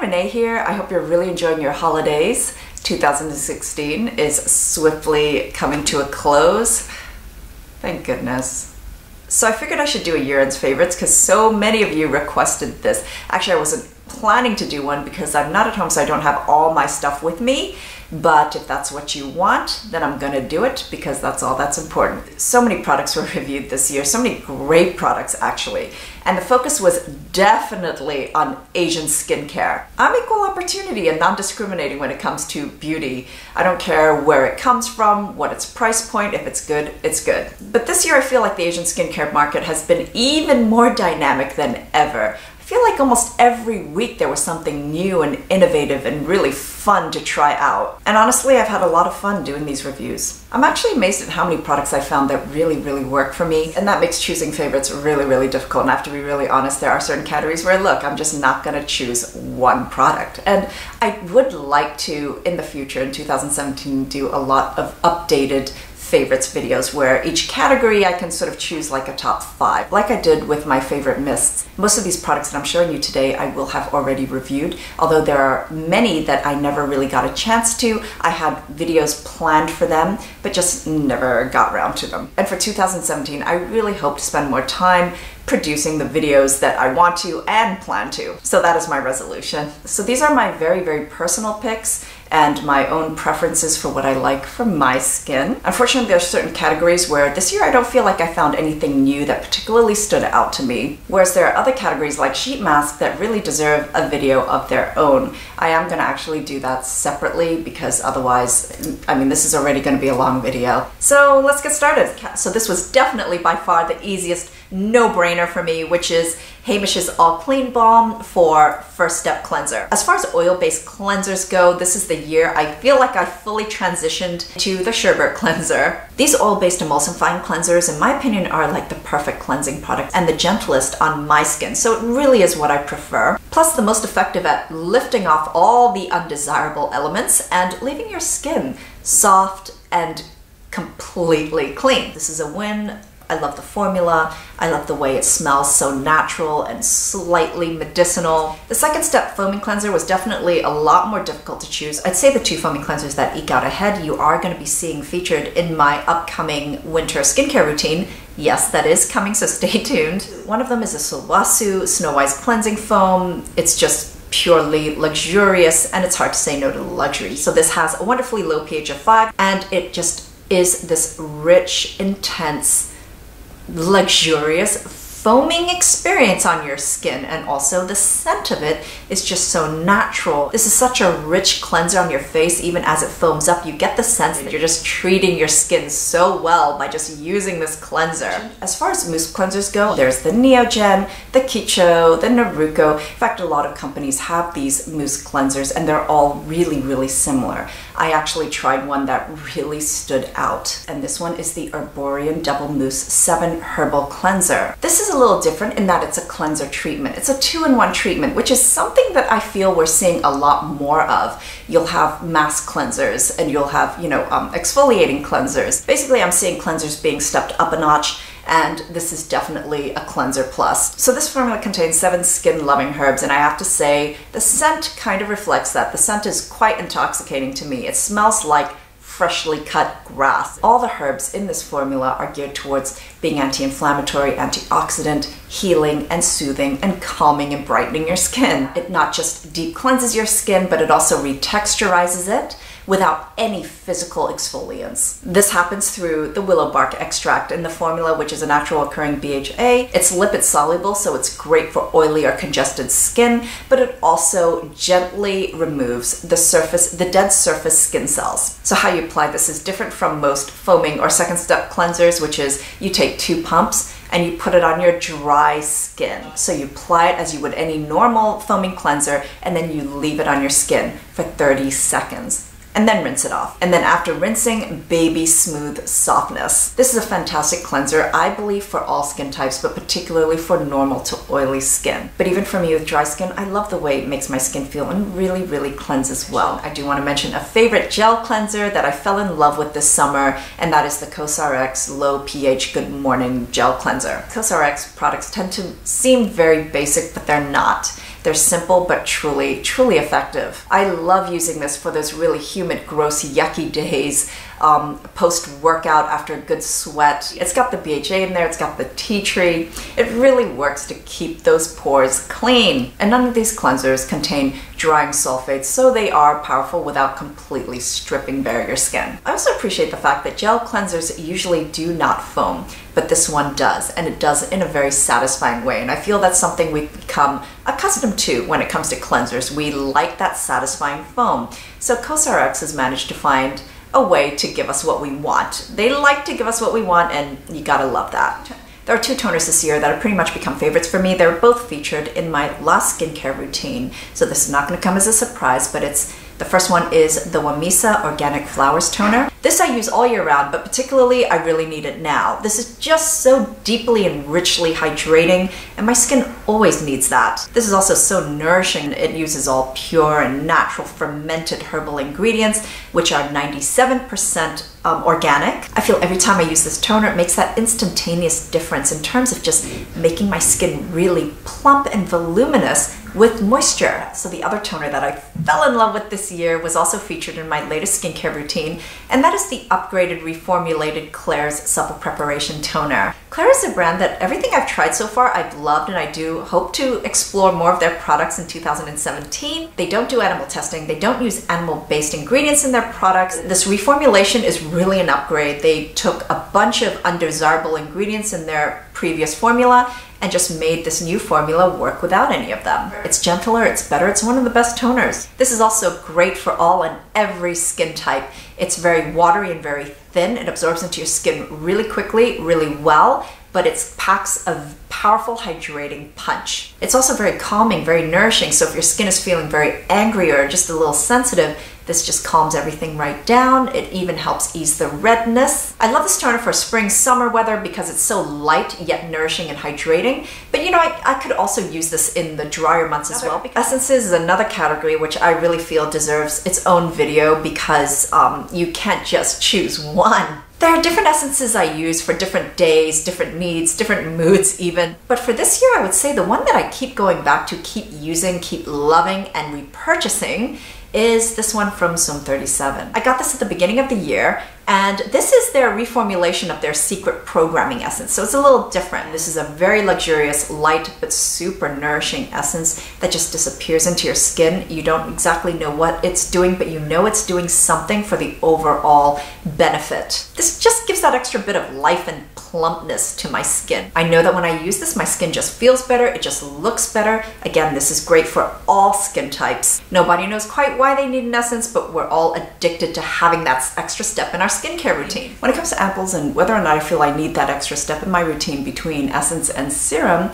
Renee here. I hope you're really enjoying your holidays. 2016 is swiftly coming to a close. Thank goodness. So I figured I should do a year-ends favorites because so many of you requested this. Actually, I wasn't planning to do one because I'm not at home so I don't have all my stuff with me. But if that's what you want, then I'm gonna do it because that's all that's important. So many products were reviewed this year, so many great products actually. And the focus was definitely on Asian skincare. I'm equal opportunity and non-discriminating when it comes to beauty. I don't care where it comes from, what its price point, if it's good, it's good. But this year I feel like the Asian skincare market has been even more dynamic than ever feel like almost every week there was something new and innovative and really fun to try out. And honestly, I've had a lot of fun doing these reviews. I'm actually amazed at how many products I found that really, really work for me, and that makes choosing favorites really, really difficult. And I have to be really honest, there are certain categories where, look, I'm just not gonna choose one product. And I would like to, in the future, in 2017, do a lot of updated favorites videos where each category I can sort of choose like a top five, like I did with my favorite mists. Most of these products that I'm showing you today I will have already reviewed, although there are many that I never really got a chance to. I had videos planned for them, but just never got around to them. And for 2017, I really hope to spend more time producing the videos that I want to and plan to. So that is my resolution. So these are my very, very personal picks and my own preferences for what I like for my skin. Unfortunately, there are certain categories where this year I don't feel like I found anything new that particularly stood out to me, whereas there are other categories like sheet masks that really deserve a video of their own. I am gonna actually do that separately because otherwise, I mean, this is already gonna be a long video. So let's get started. So this was definitely by far the easiest no-brainer for me, which is Heimish's All Clean Balm for First Step Cleanser. As far as oil-based cleansers go, this is the year I feel like I fully transitioned to the Sherbet cleanser. These oil-based emulsifying cleansers, in my opinion, are like the perfect cleansing product and the gentlest on my skin, so it really is what I prefer. Plus the most effective at lifting off all the undesirable elements and leaving your skin soft and completely clean. This is a win I love the formula. I love the way it smells so natural and slightly medicinal. The second step foaming cleanser was definitely a lot more difficult to choose. I'd say the two foaming cleansers that eke out ahead you are going to be seeing featured in my upcoming winter skincare routine. Yes, that is coming, so stay tuned. One of them is a Sulwhasoo Snowise Cleansing Foam. It's just purely luxurious and it's hard to say no to luxury. So this has a wonderfully low pH of 5 and it just is this rich, intense, luxurious foaming experience on your skin and also the scent of it is just so natural. This is such a rich cleanser on your face even as it foams up. You get the sense that you're just treating your skin so well by just using this cleanser. As far as mousse cleansers go, there's the Neogen, the Kicho, the Naruko. In fact, a lot of companies have these mousse cleansers and they're all really, really similar. I actually tried one that really stood out and this one is the Erborian Double Mousse 7 Herbal Cleanser. This is a little different in that it's a cleanser treatment. It's a two-in-one treatment, which is something that I feel we're seeing a lot more of. You'll have mask cleansers and you'll have, you know, um, exfoliating cleansers. Basically, I'm seeing cleansers being stepped up a notch and this is definitely a cleanser plus. So this formula contains seven skin loving herbs and I have to say the scent kind of reflects that. The scent is quite intoxicating to me. It smells like freshly cut grass. All the herbs in this formula are geared towards being anti-inflammatory, antioxidant, healing and soothing and calming and brightening your skin. It not just deep cleanses your skin, but it also retexturizes it without any physical exfoliants. This happens through the willow bark extract in the formula, which is a natural occurring BHA. It's lipid soluble, so it's great for oily or congested skin, but it also gently removes the surface, the dead surface skin cells. So how you apply this is different from most foaming or second step cleansers, which is you take two pumps and you put it on your dry skin. So you apply it as you would any normal foaming cleanser and then you leave it on your skin for 30 seconds and then rinse it off. And then after rinsing, baby smooth softness. This is a fantastic cleanser, I believe for all skin types, but particularly for normal to oily skin. But even for me with dry skin, I love the way it makes my skin feel and really, really cleanses well. I do want to mention a favorite gel cleanser that I fell in love with this summer, and that is the COSRX Low pH Good Morning Gel Cleanser. COSRX products tend to seem very basic, but they're not. They're simple but truly, truly effective. I love using this for those really humid, gross, yucky days um, post workout after a good sweat. It's got the BHA in there, it's got the tea tree. It really works to keep those pores clean. And none of these cleansers contain drying sulfates, so they are powerful without completely stripping bare your skin. I also appreciate the fact that gel cleansers usually do not foam, but this one does, and it does in a very satisfying way. And I feel that's something we've become accustomed to when it comes to cleansers. We like that satisfying foam. So COSRX has managed to find a way to give us what we want. They like to give us what we want, and you gotta love that. There are two toners this year that have pretty much become favorites for me. They're both featured in my last skincare routine, so this is not gonna come as a surprise, but it's the first one is the Whamisa Organic Flowers Toner. This I use all year round, but particularly I really need it now. This is just so deeply and richly hydrating, and my skin always needs that. This is also so nourishing. It uses all pure and natural fermented herbal ingredients, which are 97% um, organic. I feel every time I use this toner, it makes that instantaneous difference in terms of just making my skin really plump and voluminous with moisture. So the other toner that I fell in love with this year was also featured in my latest skincare routine, and that is the upgraded reformulated Klairs Supple Preparation Toner. Klairs is a brand that everything I've tried so far I've loved and I do hope to explore more of their products in 2017. They don't do animal testing, they don't use animal-based ingredients in their products. This reformulation is really an upgrade. They took a bunch of undesirable ingredients in their previous formula and just made this new formula work without any of them. It's gentler, it's better, it's one of the best toners. This is also great for all and every skin type. It's very watery and very thin. It absorbs into your skin really quickly, really well, but it packs a powerful hydrating punch. It's also very calming, very nourishing. So if your skin is feeling very angry or just a little sensitive, this just calms everything right down. It even helps ease the redness. I love this toner for spring, summer weather because it's so light yet nourishing and hydrating. But you know, I, I could also use this in the drier months as well. Because Essences is another category which I really feel deserves its own video because um, you can't just choose one. There are different essences I use for different days, different needs, different moods even. But for this year, I would say the one that I keep going back to, keep using, keep loving, and repurchasing is this one from Su:m37. I got this at the beginning of the year and this is their reformulation of their secret programming essence. So it's a little different. This is a very luxurious, light, but super nourishing essence that just disappears into your skin. You don't exactly know what it's doing, but you know it's doing something for the overall benefit. This just gives that extra bit of life and plumpness to my skin. I know that when I use this, my skin just feels better, it just looks better. Again, this is great for all skin types. Nobody knows quite why they need an essence, but we're all addicted to having that extra step in our skincare routine. When it comes to ampoules and whether or not I feel I need that extra step in my routine between essence and serum,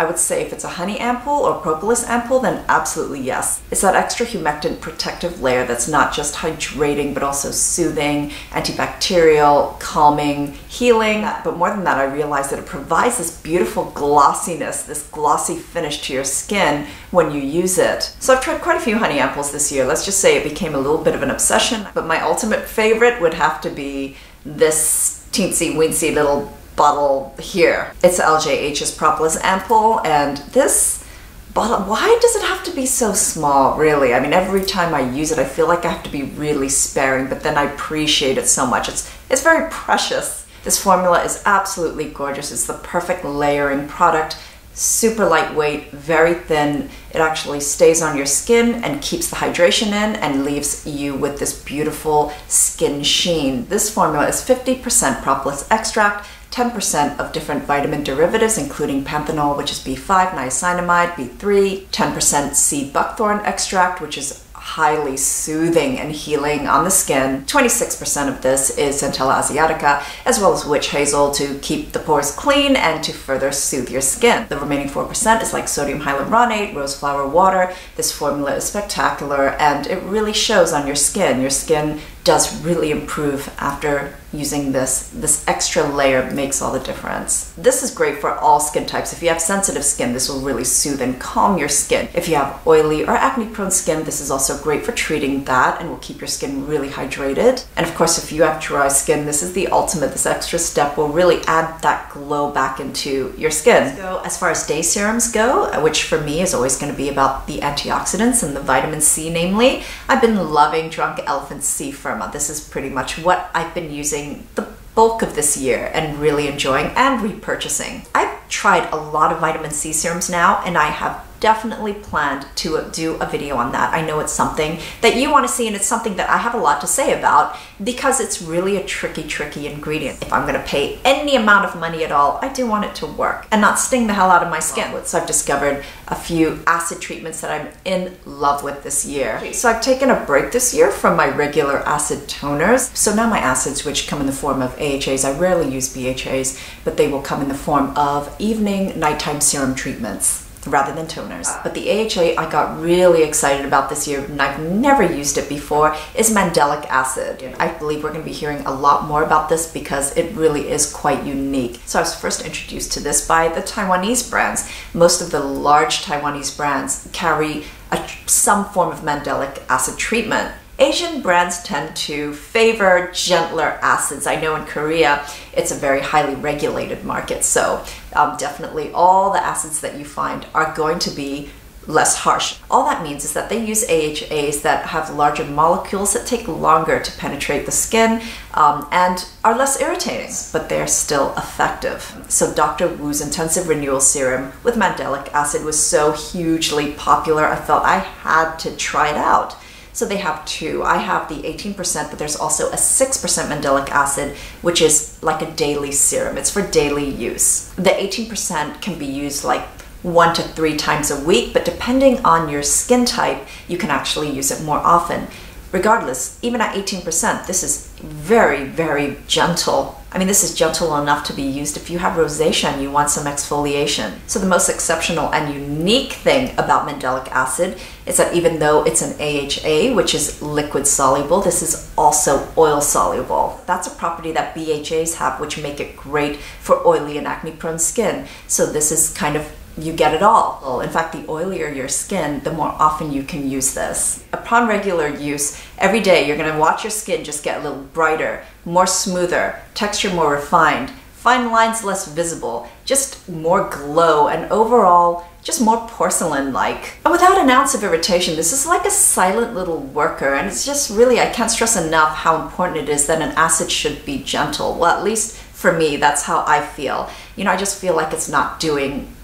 I would say if it's a honey ampoule or propolis ampoule, then absolutely yes. It's that extra humectant protective layer that's not just hydrating, but also soothing, antibacterial, calming, healing. But more than that, I realized that it provides this beautiful glossiness, this glossy finish to your skin when you use it. So I've tried quite a few honey ampoules this year. Let's just say it became a little bit of an obsession, but my ultimate favorite would have to be this teensy weensy little bottle here. It's LJH's Propolis Ampoule, and this bottle, why does it have to be so small, really? I mean, every time I use it, I feel like I have to be really sparing, but then I appreciate it so much. It's, it's very precious. This formula is absolutely gorgeous. It's the perfect layering product super lightweight, very thin. It actually stays on your skin and keeps the hydration in and leaves you with this beautiful skin sheen. This formula is 50% propolis extract, 10% of different vitamin derivatives, including panthenol, which is B5, niacinamide, B3, 10% sea buckthorn extract, which is highly soothing and healing on the skin. 26% of this is Centella asiatica, as well as witch hazel to keep the pores clean and to further soothe your skin. The remaining 4% is like sodium hyaluronate, rose flower water. This formula is spectacular and it really shows on your skin. Your skin does really improve after using this. This extra layer makes all the difference. This is great for all skin types. If you have sensitive skin, this will really soothe and calm your skin. If you have oily or acne prone skin, this is also great for treating that and will keep your skin really hydrated. And of course, if you have dry skin, this is the ultimate. This extra step will really add that glow back into your skin. So as far as day serums go, uh, which for me is always going to be about the antioxidants and the vitamin C namely, I've been loving Drunk Elephant C Firma. This is pretty much what I've been using the bulk of this year and really enjoying and repurchasing. I've tried a lot of vitamin C serums now and I have definitely planned to do a video on that. I know it's something that you want to see and it's something that I have a lot to say about because it's really a tricky, tricky ingredient. If I'm going to pay any amount of money at all, I do want it to work and not sting the hell out of my skin. So I've discovered a few acid treatments that I'm in love with this year. So I've taken a break this year from my regular acid toners. So now my acids, which come in the form of AHAs, I rarely use BHAs, but they will come in the form of evening, nighttime serum treatments rather than toners. But the AHA I got really excited about this year, and I've never used it before, is mandelic acid. I believe we're going to be hearing a lot more about this because it really is quite unique. So I was first introduced to this by the Taiwanese brands. Most of the large Taiwanese brands carry a, some form of mandelic acid treatment. Asian brands tend to favor gentler acids. I know in Korea it's a very highly regulated market, so um, definitely all the acids that you find are going to be less harsh. All that means is that they use AHAs that have larger molecules that take longer to penetrate the skin um, and are less irritating, but they're still effective. So Dr. Wu's Intensive Renewal Serum with mandelic acid was so hugely popular, I felt I had to try it out. So they have two. I have the 18%, but there's also a 6% mandelic acid, which is like a daily serum. It's for daily use. The 18% can be used like one to three times a week, but depending on your skin type, you can actually use it more often. Regardless, even at 18%, this is very, very gentle I mean, this is gentle enough to be used if you have rosacea and you want some exfoliation. So the most exceptional and unique thing about mandelic acid is that even though it's an AHA, which is liquid soluble, this is also oil soluble. That's a property that BHAs have, which make it great for oily and acne prone skin. So this is kind of you get it all. In fact, the oilier your skin, the more often you can use this. Upon regular use, every day you're gonna watch your skin just get a little brighter, more smoother, texture more refined, fine lines less visible, just more glow, and overall, just more porcelain-like. And without an ounce of irritation, this is like a silent little worker, and it's just really, I can't stress enough how important it is that an acid should be gentle. Well, at least for me, that's how I feel. You know, I just feel like it's not doing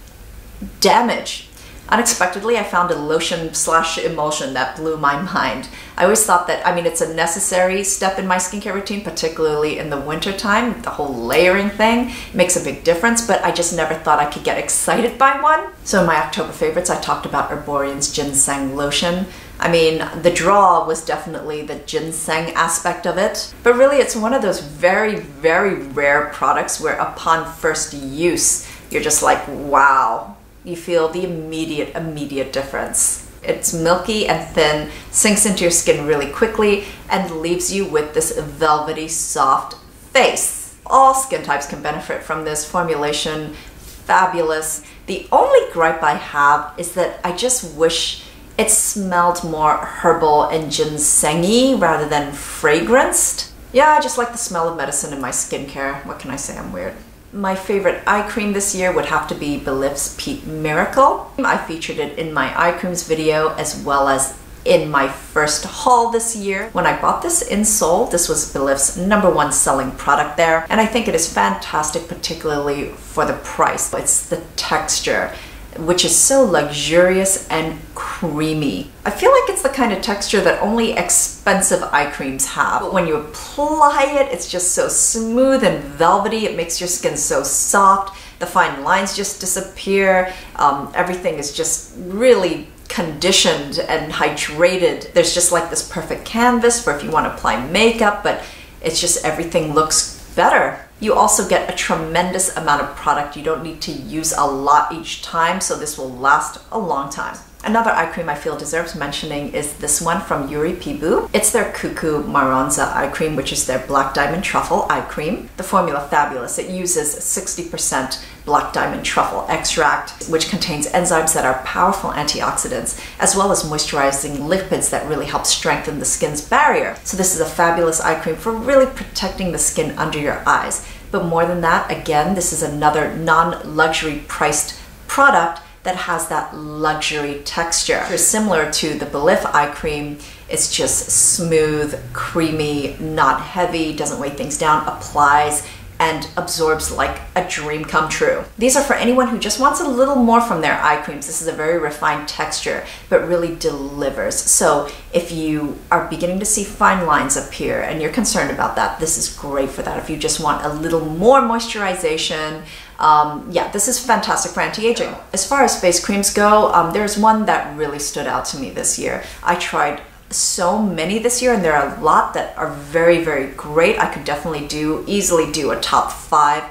damage. Unexpectedly, I found a lotion slash emulsion that blew my mind. I always thought that, I mean, it's a necessary step in my skincare routine, particularly in the winter time. The whole layering thing makes a big difference, but I just never thought I could get excited by one. So in my October favorites, I talked about Erborian's ginseng lotion. I mean, the draw was definitely the ginseng aspect of it, but really it's one of those very, very rare products where upon first use, you're just like, wow, you feel the immediate, immediate difference. It's milky and thin, sinks into your skin really quickly, and leaves you with this velvety, soft face. All skin types can benefit from this formulation. Fabulous. The only gripe I have is that I just wish it smelled more herbal and ginsengy rather than fragranced. Yeah, I just like the smell of medicine in my skincare. What can I say? I'm weird. My favorite eye cream this year would have to be Belif's Peat Miracle. I featured it in my eye creams video as well as in my first haul this year. When I bought this in Seoul, this was Belif's number one selling product there, and I think it is fantastic, particularly for the price. It's the texture which is so luxurious and creamy. I feel like it's the kind of texture that only expensive eye creams have. But when you apply it, it's just so smooth and velvety. It makes your skin so soft. The fine lines just disappear. Um, everything is just really conditioned and hydrated. There's just like this perfect canvas for if you want to apply makeup, but it's just everything looks better. You also get a tremendous amount of product. You don't need to use a lot each time, so this will last a long time. Another eye cream I feel deserves mentioning is this one from Yuri Pibu. It's their Cuckoo Maronza eye cream, which is their Black Diamond Truffle eye cream. The formula fabulous. It uses 60% black diamond truffle extract, which contains enzymes that are powerful antioxidants, as well as moisturizing lipids that really help strengthen the skin's barrier. So this is a fabulous eye cream for really protecting the skin under your eyes. But more than that, again, this is another non-luxury priced product that has that luxury texture. It's similar to the Belif eye cream. It's just smooth, creamy, not heavy, doesn't weigh things down, applies and absorbs like a dream come true. These are for anyone who just wants a little more from their eye creams. This is a very refined texture, but really delivers. So if you are beginning to see fine lines appear and you're concerned about that, this is great for that. If you just want a little more moisturization, um, yeah, this is fantastic for anti-aging. As far as face creams go, um, there's one that really stood out to me this year. I tried so many this year and there are a lot that are very, very great. I could definitely do, easily do a top five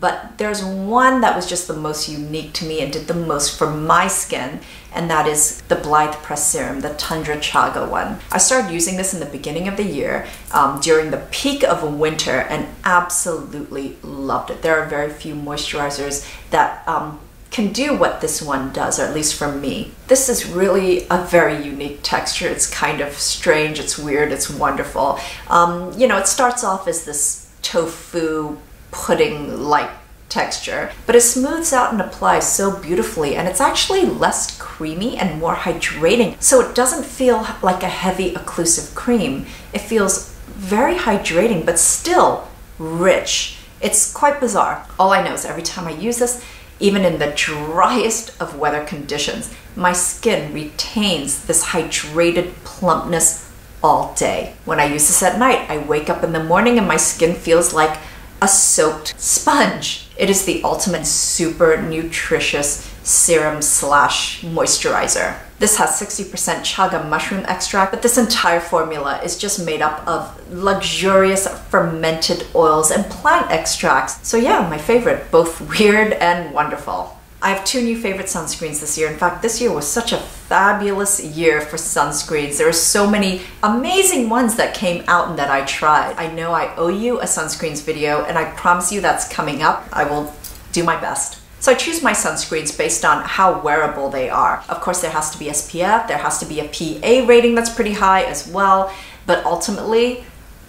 but there's one that was just the most unique to me and did the most for my skin, and that is the Blithe Press Serum, the Tundra Chaga one. I started using this in the beginning of the year um, during the peak of winter and absolutely loved it. There are very few moisturizers that um, can do what this one does, or at least for me. This is really a very unique texture. It's kind of strange, it's weird, it's wonderful. Um, you know, it starts off as this tofu pudding-like texture, but it smooths out and applies so beautifully and it's actually less creamy and more hydrating. So it doesn't feel like a heavy occlusive cream. It feels very hydrating, but still rich. It's quite bizarre. All I know is every time I use this, even in the driest of weather conditions, my skin retains this hydrated plumpness all day. When I use this at night, I wake up in the morning and my skin feels like a soaked sponge. It is the ultimate super nutritious serum slash moisturizer. This has 60% chaga mushroom extract, but this entire formula is just made up of luxurious fermented oils and plant extracts. So yeah, my favorite, both weird and wonderful. I have two new favorite sunscreens this year. In fact, this year was such a fabulous year for sunscreens. There are so many amazing ones that came out and that I tried. I know I owe you a sunscreens video and I promise you that's coming up. I will do my best. So I choose my sunscreens based on how wearable they are. Of course, there has to be SPF, there has to be a PA rating that's pretty high as well, but ultimately,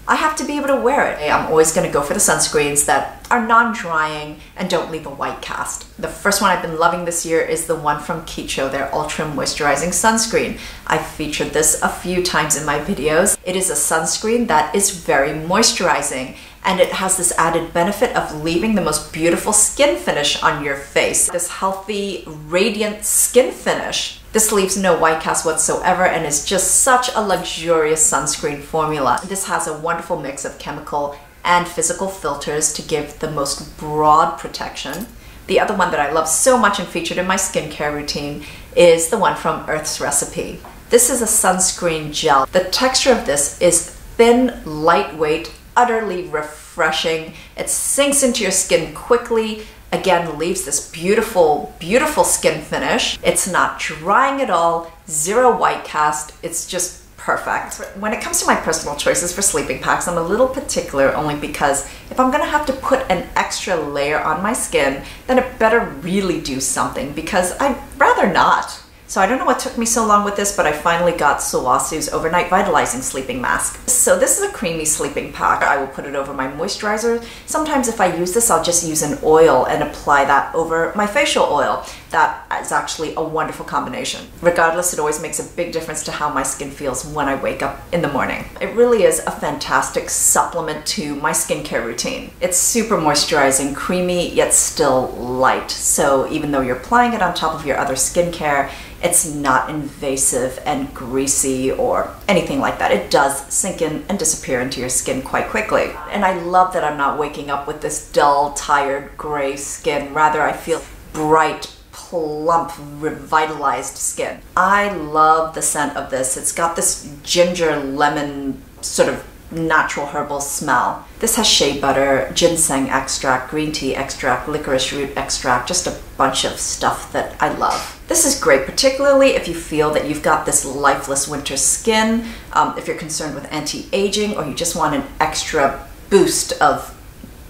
I have to be able to wear it. I'm always going to go for the sunscreens that are non-drying and don't leave a white cast. The first one I've been loving this year is the one from Kiecho, their Ultra Moisturizing Sunscreen. I've featured this a few times in my videos. It is a sunscreen that is very moisturizing and it has this added benefit of leaving the most beautiful skin finish on your face. This healthy, radiant skin finish. This leaves no white cast whatsoever and is just such a luxurious sunscreen formula. This has a wonderful mix of chemical and physical filters to give the most broad protection. The other one that I love so much and featured in my skincare routine is the one from Earth's Recipe. This is a sunscreen gel. The texture of this is thin, lightweight, utterly refreshing. It sinks into your skin quickly, again leaves this beautiful, beautiful skin finish. It's not drying at all, zero white cast. It's just perfect. When it comes to my personal choices for sleeping packs, I'm a little particular only because if I'm gonna have to put an extra layer on my skin, then it better really do something because I'd rather not. So I don't know what took me so long with this, but I finally got Sulwhasoo's Overnight Vitalizing Sleeping Mask. So this is a creamy sleeping pack. I will put it over my moisturizer. Sometimes if I use this, I'll just use an oil and apply that over my facial oil. That is actually a wonderful combination. Regardless, it always makes a big difference to how my skin feels when I wake up in the morning. It really is a fantastic supplement to my skincare routine. It's super moisturizing, creamy, yet still light. So even though you're applying it on top of your other skincare, it's not invasive and greasy or anything like that. It does sink in and disappear into your skin quite quickly. And I love that I'm not waking up with this dull, tired, gray skin. Rather, I feel bright, plump, revitalized skin. I love the scent of this. It's got this ginger lemon sort of natural herbal smell. This has shea butter, ginseng extract, green tea extract, licorice root extract, just a bunch of stuff that I love. This is great, particularly if you feel that you've got this lifeless winter skin, um, if you're concerned with anti-aging, or you just want an extra boost of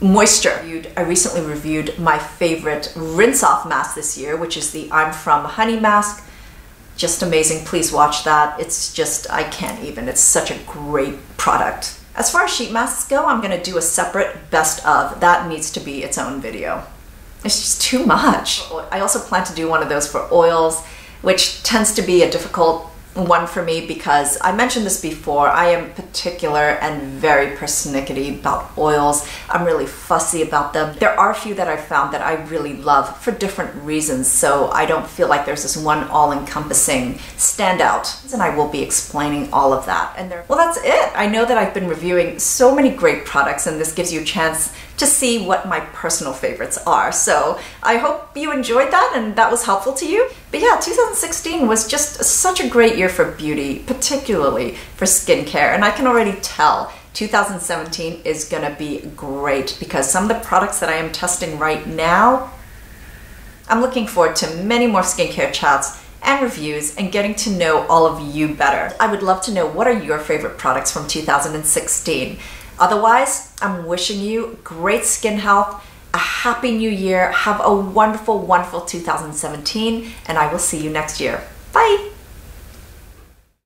moisture. I recently reviewed my favorite rinse off mask this year, which is the I'm From Honey Mask. Just amazing. Please watch that. It's just, I can't even. It's such a great product. As far as sheet masks go, I'm going to do a separate best of. That needs to be its own video. It's just too much. I also plan to do one of those for oils, which tends to be a difficult one for me because I mentioned this before. I am particular and very persnickety about oils. I'm really fussy about them. There are a few that I've found that I really love for different reasons, so I don't feel like there's this one all-encompassing standout. And I will be explaining all of that. And there, well, that's it. I know that I've been reviewing so many great products, and this gives you a chance to see what my personal favorites are. So I hope you enjoyed that and that was helpful to you. But yeah, 2016 was just such a great year for beauty, particularly for skincare. And I can already tell 2017 is gonna be great because some of the products that I am testing right now, I'm looking forward to many more skincare chats and reviews and getting to know all of you better. I would love to know what are your favorite products from 2016. Otherwise, I'm wishing you great skin health, a happy new year, have a wonderful, wonderful 2017, and I will see you next year. Bye!